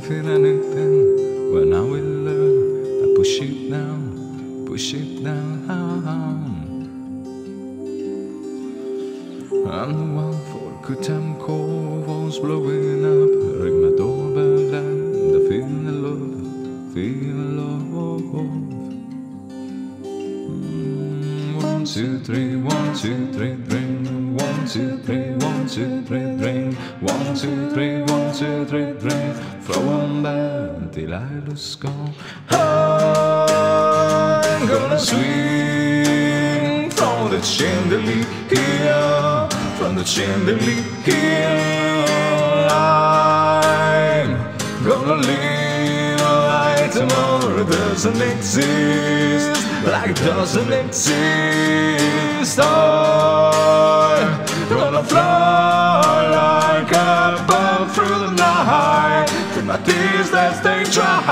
feel anything when I will learn. I push it down, push it down. I'm the one for good time blowing up. Ring my doorbell and I feel the love, feel the love. Mm, One, two, three, one, two, three, ring. One, two, three, one, two, three, ring. One, two, three, one, two, three, ring. Från band till gone. I'm gonna swing from the chandelier here, from the chandelier here. I'm gonna live like tomorrow doesn't exist, like it doesn't exist. I'm through the night, with my tears that stay dry.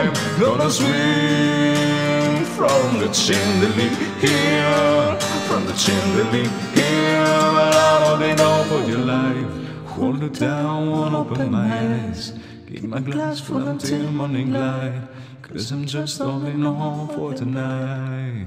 I'm gonna swing from the chandelier here, from the chandelier here. But I'm holding on for your life. Hold it down, won't open my eyes. Keep my glass full until morning light. Cause I'm just holding on for tonight.